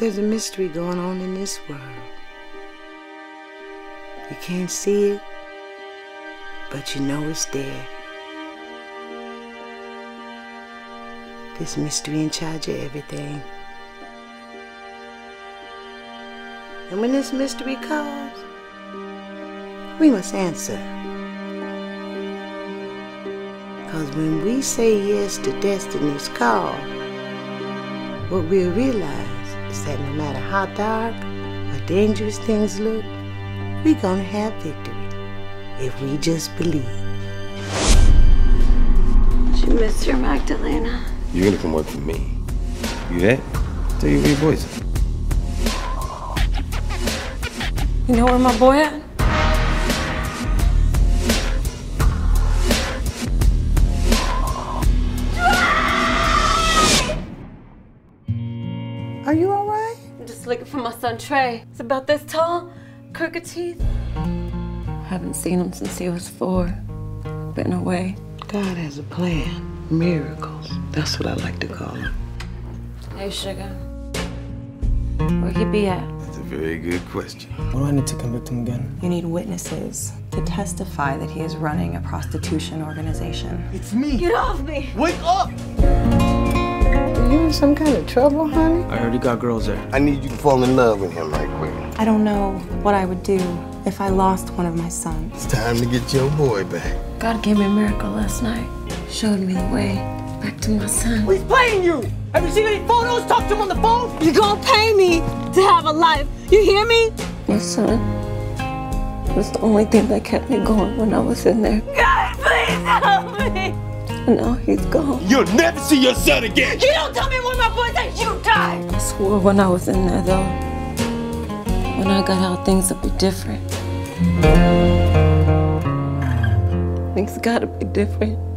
There's a mystery going on in this world. You can't see it, but you know it's there. This mystery in charge of everything. And when this mystery calls, we must answer. Because when we say yes to destiny's call, what we'll realize is that no matter how dark or dangerous things look, we're gonna have victory if we just believe. She missed your Magdalena. You're gonna come work for me. You that? Tell you where your boys are. You know where my boy at? Are you all right? I'm just looking for my son Trey. He's about this tall, crooked teeth. Haven't seen him since he was four. Been away. God has a plan. Miracles. That's what I like to call them. Hey, sugar. Where he be at? That's a very good question. What do I need to convict him again? You need witnesses to testify that he is running a prostitution organization. It's me! Get off me! Wake up! Are you in some kind of trouble, honey? I heard he got girls there. I need you to fall in love with him right quick. I don't know what I would do if I lost one of my sons. It's time to get your boy back. God gave me a miracle last night. Showed me the way back to my son. He's playing you! Have you seen any photos? Talk to him on the phone? You're gonna pay me to have a life. You hear me? My son was the only thing that kept me going when I was in there. God, please help me. And now he's gone. You'll never see your son again! You don't tell me where my boy's at. You die. I swore when I was in there, though. When I got out, things would be different. Things gotta be different.